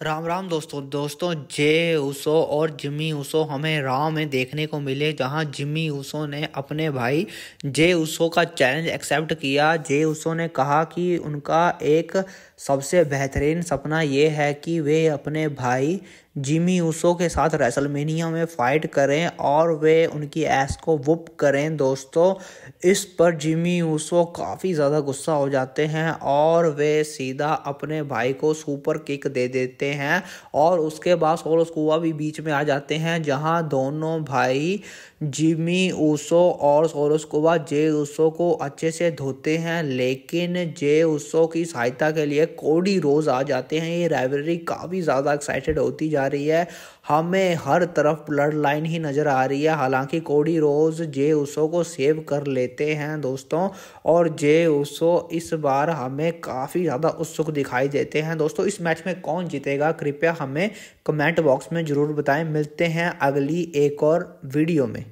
राम राम दोस्तों दोस्तों, जे उसो और जिमी उसो हमें राव में देखने को मिले, जहाँ जिमी उसो ने अपने भाई जे उसो का चैलेंज एक्सेप्ट किया। जे उसो ने कहा कि उनका एक सबसे बेहतरीन सपना ये है कि वे अपने भाई जिमी ऊसो के साथ रेसलमेनिया में फाइट करें और वे उनकी एस को वुप करें। दोस्तों, इस पर जिमी ऊसो काफ़ी ज़्यादा गुस्सा हो जाते हैं और वे सीधा अपने भाई को सुपर किक दे देते हैं और उसके बाद सोलोस्कुआ भी बीच में आ जाते हैं, जहाँ दोनों भाई जिमी ऊसो और सोलोस्कुआ जे ऊसो को अच्छे से धोते हैं, लेकिन जे ऊसो की सहायता के लिए कोडी रोज आ जाते हैं। ये राइवलरी काफ़ी ज़्यादा एक्साइटेड होती जा रही है। हमें हर तरफ़ ब्लड लाइन ही नज़र आ रही है। हालाँकि कोडी रोज जे उसो को सेव कर लेते हैं दोस्तों, और जे उसो इस बार हमें काफ़ी ज़्यादा उत्सुक दिखाई देते हैं। दोस्तों, इस मैच में कौन जीतेगा? कृपया हमें कमेंट बॉक्स में ज़रूर बताएँ। मिलते हैं अगली एक और वीडियो में।